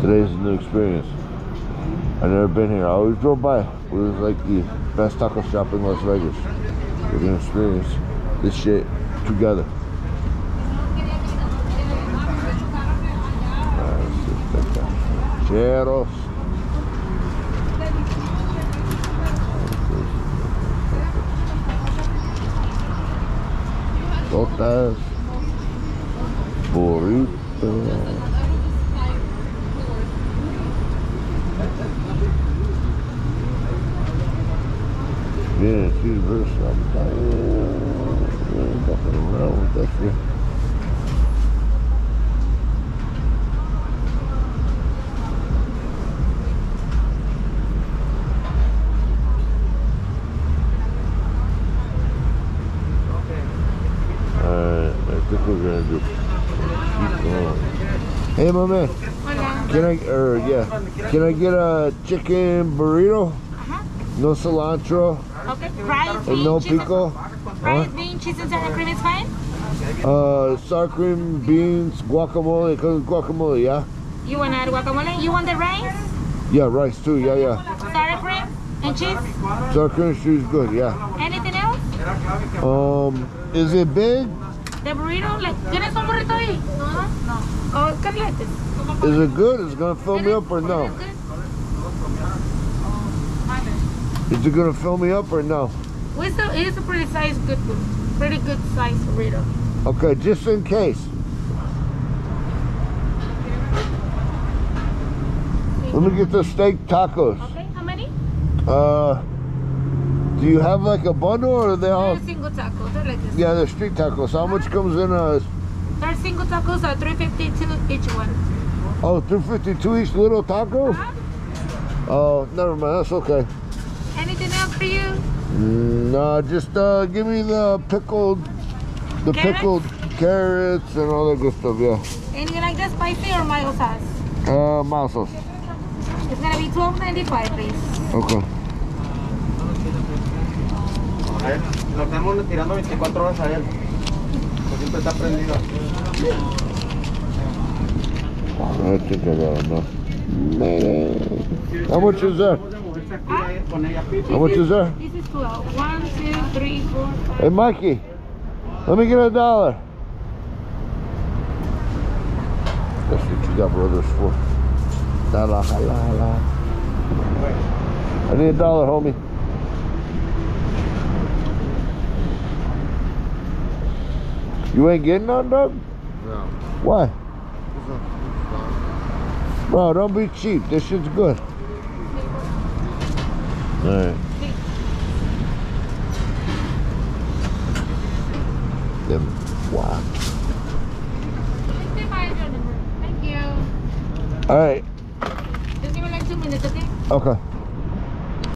Today's a new experience. I've never been here. I always drove by. It was like the best taco shop in Las Vegas. We're gonna experience this shit together. Cheros. Tortas. Burritos. Yeah, she's very something. Yeah, fucking around with that shit. Alright, I think we're gonna do keep going. Hey my man, Hola. can I or yeah, can I get a chicken burrito? Ajá. No cilantro, Okay. Rice, and bean, no cheese. pico. Rice, bean, cheese, and sour cream is fine. Uh, sour cream, beans, guacamole. It guacamole, yeah? You want to add guacamole? You want the rice, Yeah, rice too, yeah, yeah. sour cream, and cheese? Sour cream and cheese, is good, yeah. Anything else? Um, is it big? The burrito, like, ¿tienes un burrito ahí? No. No. Oh, carletes. Is it good? Is it gonna fill me up or no? Is it gonna fill me up or no? It's a, it is a pretty size, good, pretty good size burrito. Okay, just in case. Let me get the steak tacos. Okay, how many? Uh, do you have like a bundle or are they all? They're single tacos. They're like this. Yeah, they're street tacos. How much comes in a? They're single tacos are 352 each one. Oh, 252 each little taco? Huh? Oh, never mind. That's okay. Anything else for you? No, just uh, give me the pickled, the Carrots? pickled carrots and all that good stuff. Yeah. And you like the spicy or mild sauce? Uh, mild sauce. It's gonna be 12.95, please. Okay. A él, lo estamos tirando 24 horas a él. Pues siempre está prendido. I think I got enough. How much is that? How much is that? This is 12. One, two, three, four, five. Hey, Mikey, let me get a dollar. That's what you got brothers for. Dollar, hala, hala. I need a dollar, homie. You ain't getting none, Doug? No. Why? Bro, don't be cheap. This shit's good. Alright. Them wow. 65 your. Thank you. Alright. Just give me like two minutes, okay? Okay.